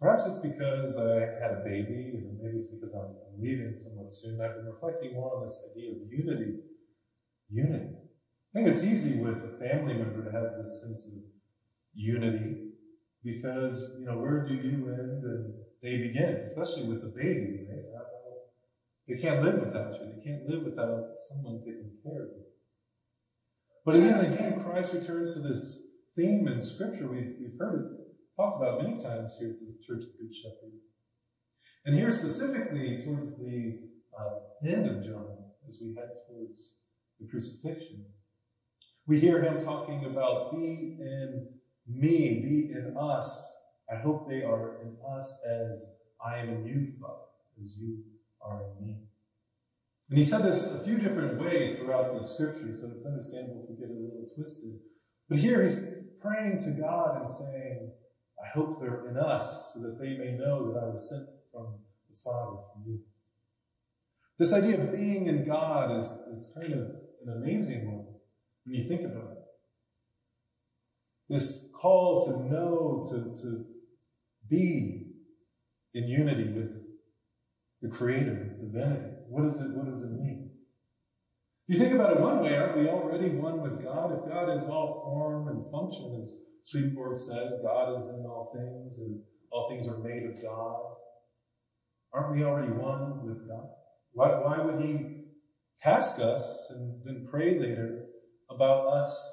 Perhaps it's because I had a baby, or maybe it's because I'm leaving somewhat soon. I've been reflecting more on this idea of unity. Unity. I think it's easy with a family member to have this sense of unity because, you know, where do you end and they begin, especially with a baby, right? Uh, they can't live without you. They can't live without someone taking care of you. But again again, Christ returns to this theme in Scripture. We've, we've heard it talked about many times here at the Church of the Good Shepherd. And here specifically towards the uh, end of John, as we head towards the crucifixion, we hear him talking about be in me, be in us. I hope they are in us as I am in you, Father, as you are in me. And he said this a few different ways throughout the scripture, so it's understandable if we get a little twisted. But here he's praying to God and saying, hope they're in us so that they may know that I was sent from the Father, from you. This idea of being in God is, is kind of an amazing one when you think about it. This call to know, to, to be in unity with the Creator, the divinity. What is it? What does it mean? You think about it one way, aren't we already one with God? If God is all form and function, as Swedenborg says, God is in all things, and all things are made of God. Aren't we already one with God? Why, why would He task us and then pray later about us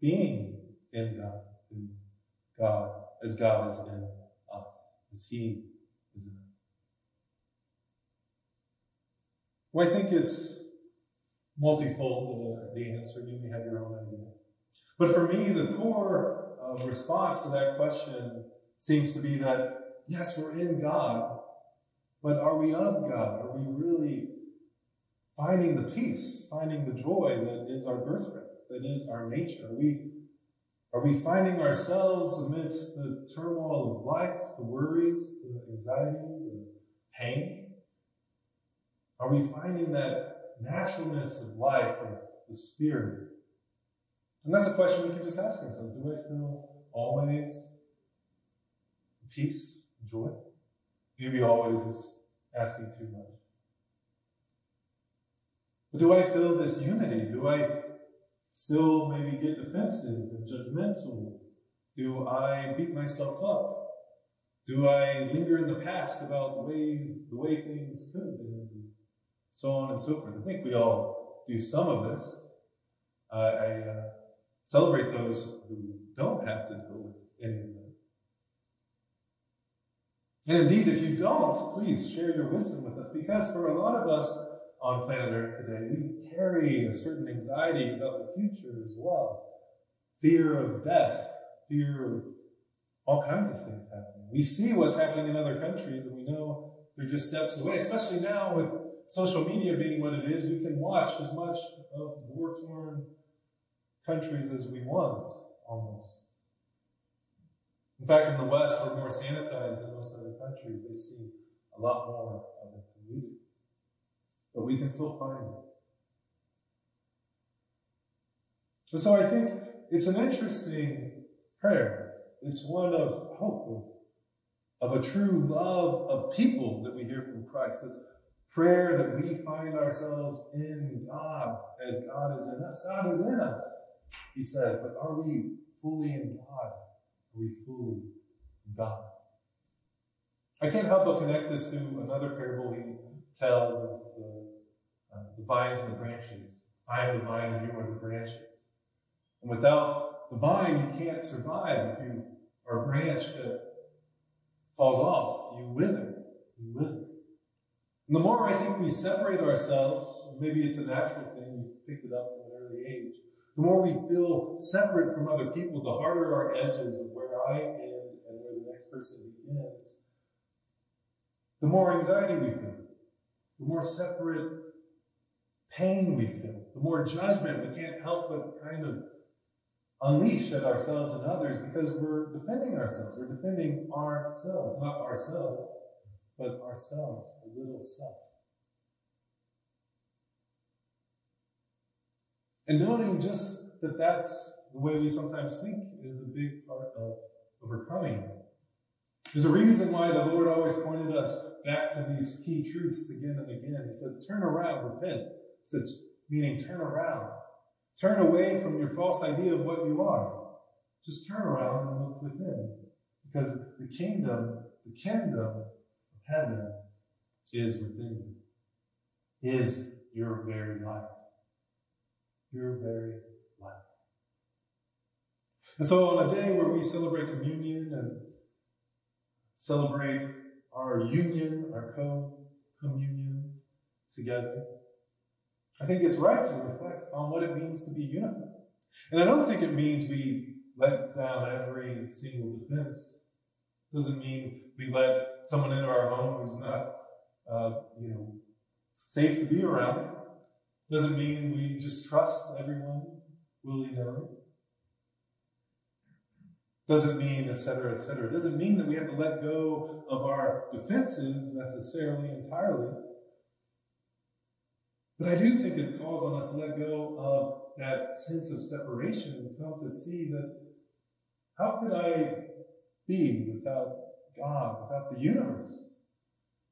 being in God, in God, as God is in us, as He is in us? Well, I think it's multifold, the, the answer. You may have your own idea. But for me, the core uh, response to that question seems to be that, yes, we're in God, but are we of God? Are we really finding the peace, finding the joy that is our birthright, that is our nature? Are we, are we finding ourselves amidst the turmoil of life, the worries, the anxiety, the pain? Are we finding that naturalness of life, of the Spirit? And that's a question we can just ask ourselves. Do I feel always peace, joy? Maybe always is asking too much. But do I feel this unity? Do I still maybe get defensive and judgmental? Do I beat myself up? Do I linger in the past about the ways the way things could have been? so on and so forth. I think we all do some of this. Uh, I uh, celebrate those who don't have to deal with any of them. And indeed, if you don't, please share your wisdom with us, because for a lot of us on planet Earth today, we carry a certain anxiety about the future as well. Fear of death, fear of all kinds of things happening. We see what's happening in other countries, and we know they're just steps away, especially now with social media being what it is, we can watch as much of war-torn countries as we want, almost. In fact, in the West, we're more sanitized than most other countries. They see a lot more of it do. But we can still find it. And so I think it's an interesting prayer. It's one of hope, of a true love of people that we hear from Christ. This prayer that we find ourselves in God as God is in us. God is in us, he says, but are we fully in God? Are we fully God? I can't help but connect this to another parable he tells of the, uh, the vines and the branches. I am the vine and you are the branches. And without the vine, you can't survive. If you are a branch that falls off, you wither. You wither. And the more I think we separate ourselves, maybe it's a natural thing, you picked it up from an early age, the more we feel separate from other people, the harder our edges of where I end and where the next person begins, the more anxiety we feel, the more separate pain we feel, the more judgment we can't help but kind of unleash at ourselves and others because we're defending ourselves. We're defending ourselves, not ourselves but ourselves, the little self. And noting just that that's the way we sometimes think is a big part of overcoming There's a reason why the Lord always pointed us back to these key truths again and again. He said, turn around, repent. Said, meaning turn around. Turn away from your false idea of what you are. Just turn around and look within. Because the kingdom, the kingdom of heaven is within you, is your very life. Your very life. And so on a day where we celebrate communion and celebrate our union, our co-communion together, I think it's right to reflect on what it means to be unified. And I don't think it means we let down every single defense. It doesn't mean we let someone into our home who's not, uh, you know, safe to be around. Doesn't mean we just trust everyone willy-nilly. Doesn't mean, etc., etc. It doesn't mean that we have to let go of our defenses necessarily entirely. But I do think it calls on us to let go of that sense of separation and come to see that how could I be without God, without the universe?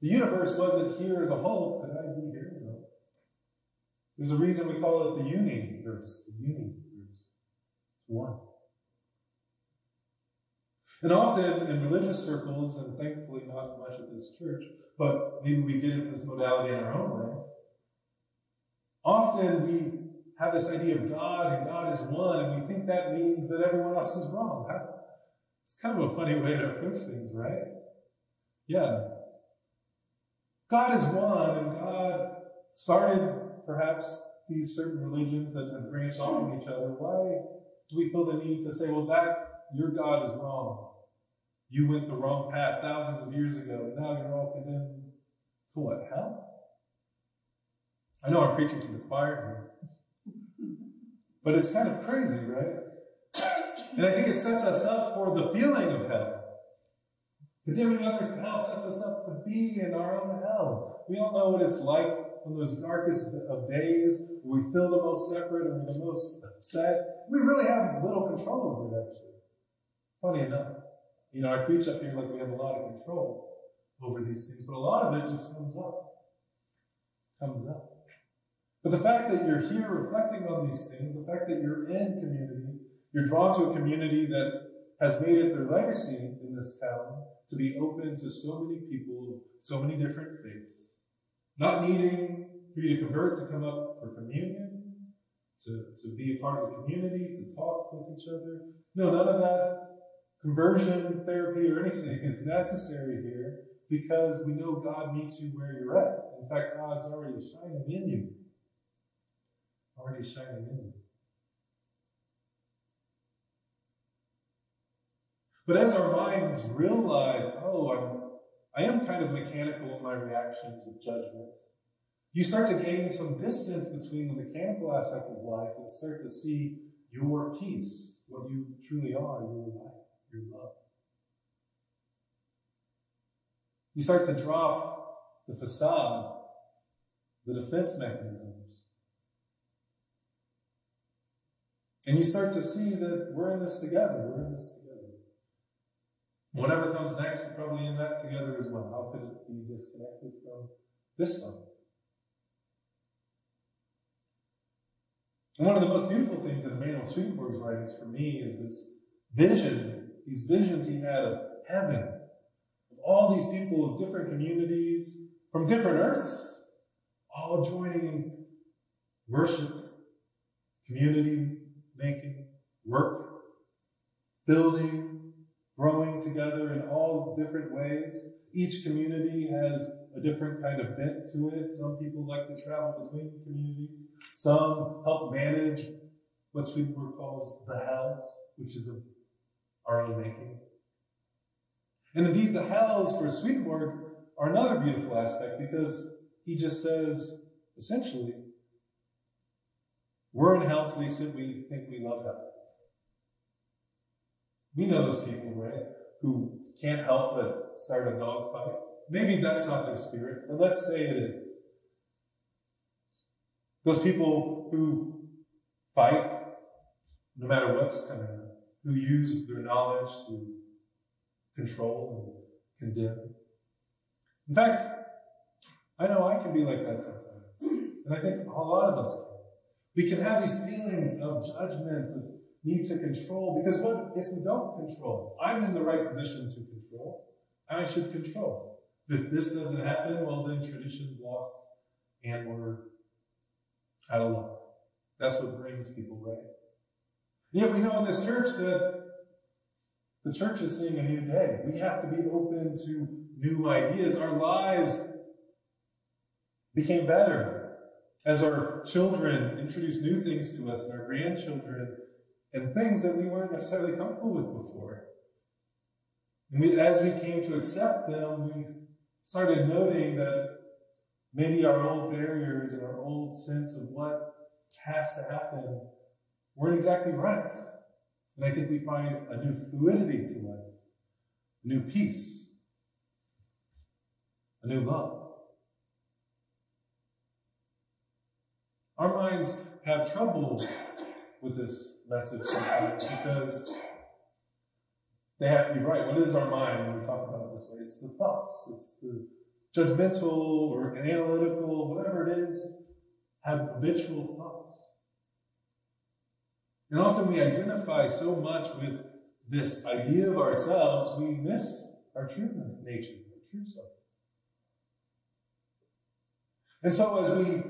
The universe wasn't here as a whole. Could I be here? There's a reason we call it the universe. The universe. It's one. And often in religious circles, and thankfully not much at this church, but maybe we get into this modality in our own way, often we have this idea of God and God is one, and we think that means that everyone else is wrong. It's kind of a funny way to approach things, right? Yeah. God is one, and God started perhaps these certain religions that have branched off from each other. Why do we feel the need to say, well, that, your God is wrong? You went the wrong path thousands of years ago, and now you're all condemned to what? Hell? I know I'm preaching to the choir here. But it's kind of crazy, right? And I think it sets us up for the feeling of hell. Condemning others to hell sets us up to be in our own hell. We all know what it's like on those darkest of days where we feel the most separate and the most upset. We really have little control over it, actually. Funny enough. You know, I preach up here like we have a lot of control over these things, but a lot of it just comes up. Comes up. But the fact that you're here reflecting on these things, the fact that you're in community, you're drawn to a community that has made it their legacy in this town to be open to so many people, so many different faiths, not needing for you to convert to come up for communion, to, to be a part of the community, to talk with each other. No, none of that conversion therapy or anything is necessary here because we know God meets you where you're at. In fact, God's already shining in you. Already shining in you. But as our minds realize, oh, I'm, I am kind of mechanical in my reactions with judgment, you start to gain some distance between the mechanical aspect of life and start to see your peace, what you truly are, your life your love. You start to drop the facade, the defense mechanisms. And you start to see that we're in this together. We're in this together. Whatever comes next, we're probably in that together as well. How could it be disconnected from this song? And one of the most beautiful things in Emanuel Swedenborg's writings for me is this vision these visions he had of heaven, of all these people of different communities, from different earths, all joining in worship, community making, work, building, growing together in all different ways. Each community has a different kind of bent to it. Some people like to travel between communities. Some help manage what Swedenborg calls the house, which is a our own making. And indeed, the hells for Swedenborg are another beautiful aspect because he just says, essentially, we're in hell to the extent we think we love hell. We know those people, right? Who can't help but start a dogfight. Maybe that's not their spirit, but let's say it is. Those people who fight no matter what's coming up who use their knowledge to control and condemn. In fact, I know I can be like that sometimes. And I think a lot of us can. We can have these feelings of judgment, of need to control, because what if we don't control? I'm in the right position to control. I should control. If this doesn't happen, well, then tradition's lost and we're out of luck. That's what brings people right. Yet we know in this church that the church is seeing a new day. We have to be open to new ideas. Our lives became better as our children introduced new things to us and our grandchildren and things that we weren't necessarily comfortable with before. And we, as we came to accept them, we started noting that maybe our old barriers and our old sense of what has to happen weren't exactly right. And I think we find a new fluidity to life, a new peace, a new love. Our minds have trouble with this message sometimes because they have to be right. What is our mind when we talk about it this way? It's the thoughts, it's the judgmental or analytical, whatever it is, have habitual thoughts. And often we identify so much with this idea of ourselves, we miss our true nature, our true self. And so as we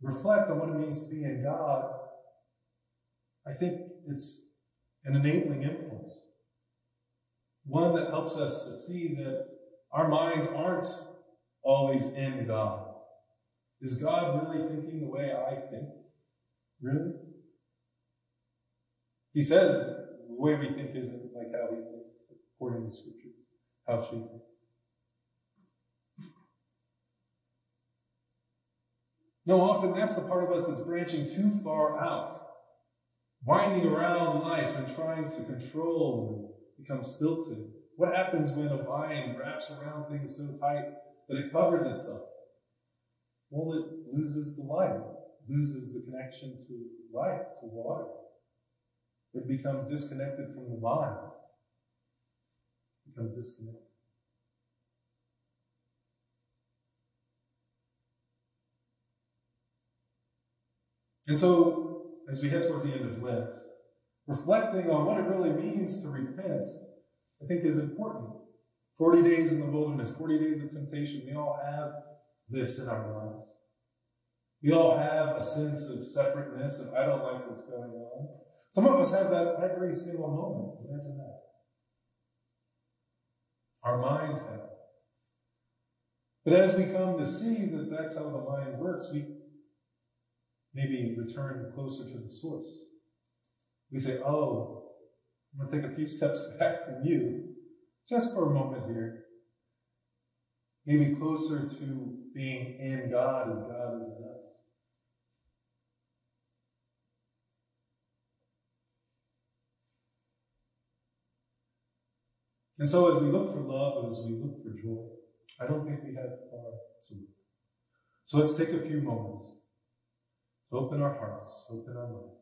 reflect on what it means to be in God, I think it's an enabling impulse. One that helps us to see that our minds aren't always in God. Is God really thinking the way I think? Really? He says the way we think isn't like how he thinks, according to Scripture, how she thinks. No, often that's the part of us that's branching too far out, winding around life and trying to control and become stilted. What happens when a vine wraps around things so tight that it covers itself? Well, it loses the light, loses the connection to life, to water. It becomes disconnected from the vine. Becomes disconnected. And so, as we head towards the end of Lent, reflecting on what it really means to repent, I think is important. 40 days in the wilderness, 40 days of temptation, we all have this in our lives. We all have a sense of separateness, and I don't like what's going on. Some of us have that every single moment. Imagine that. Our minds have. But as we come to see that that's how the mind works, we maybe return closer to the source. We say, oh, I'm going to take a few steps back from you, just for a moment here. Maybe closer to being in God as God is in us. And so as we look for love and as we look for joy, I don't think we have far to look. So let's take a few moments open our hearts, open our minds.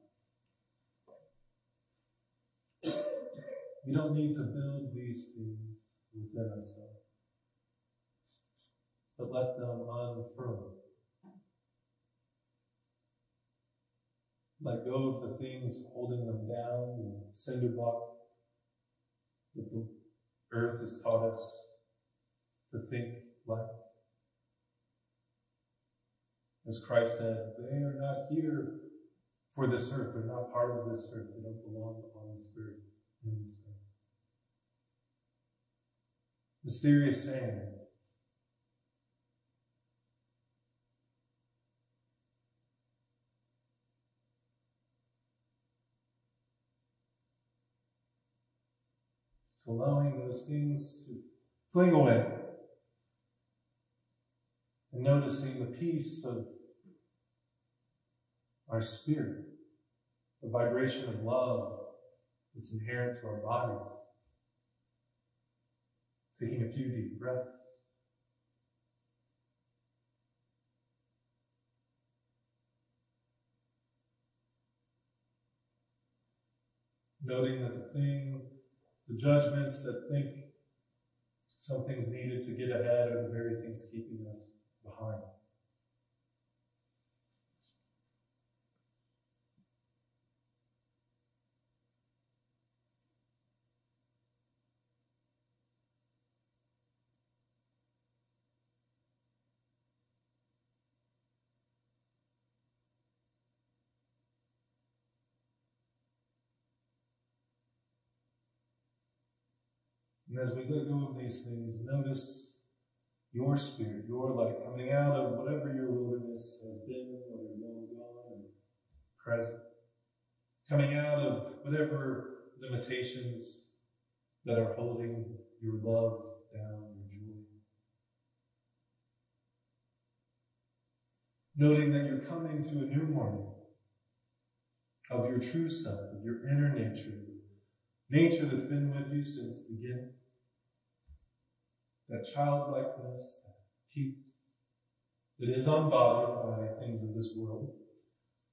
We don't need to build these things within ourselves, but let them unfurl. Let go of the things holding them down, the cinder block that the earth has taught us to think like. As Christ said, they are not here for this earth. They're not part of this earth. They don't belong on this earth, in this earth. Mysterious saying. So allowing those things to fling away and noticing the peace of our spirit, the vibration of love that's inherent to our bodies. Taking a few deep breaths. Noting that the thing, the judgments that think something's needed to get ahead are the very things keeping us behind. And as we let go of these things, notice your spirit, your light coming out of whatever your wilderness has been, whether long gone or present, coming out of whatever limitations that are holding your love down, your joy. Noting that you're coming to a new morning of your true self, of your inner nature, nature that's been with you since the beginning that childlikeness, that peace that is unbothered by things of this world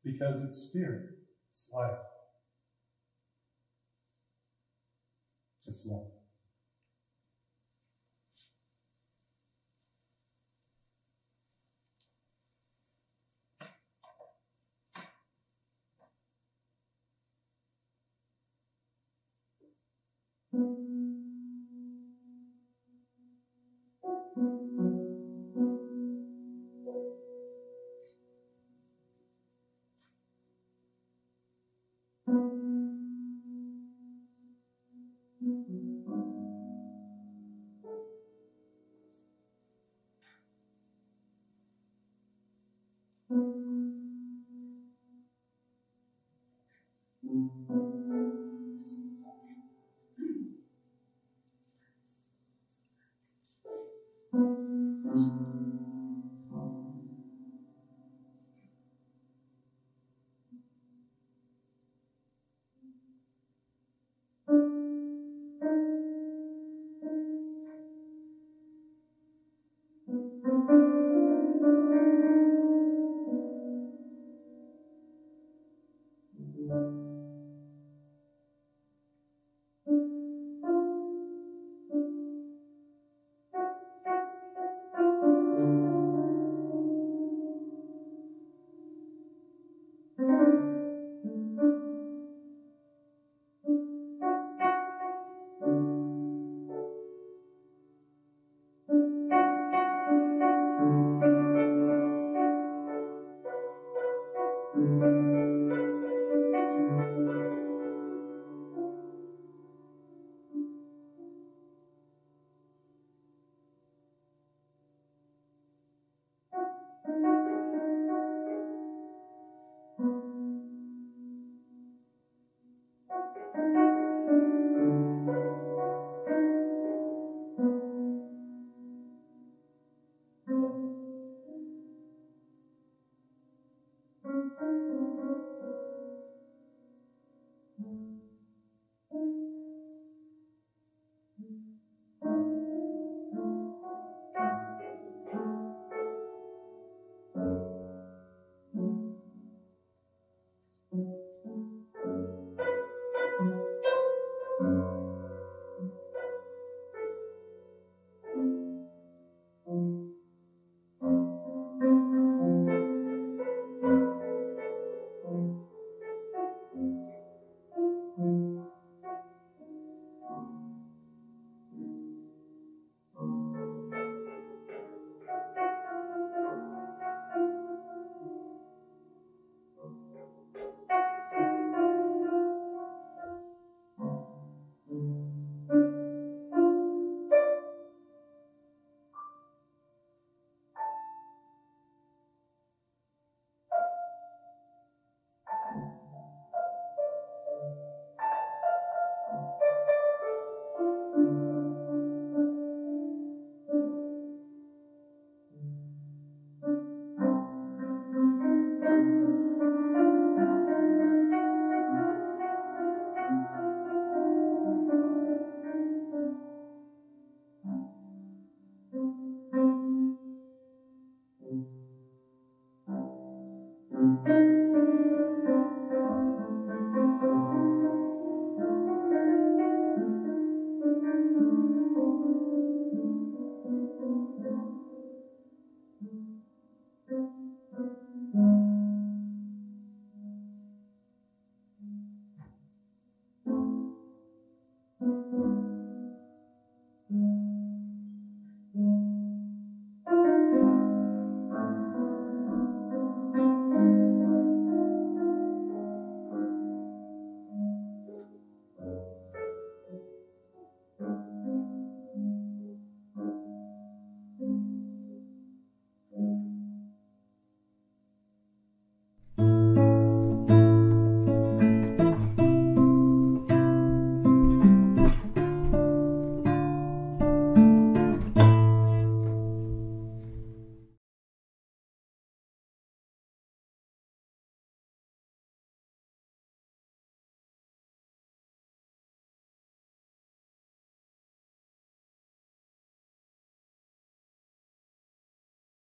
because it's spirit, it's life, it's love.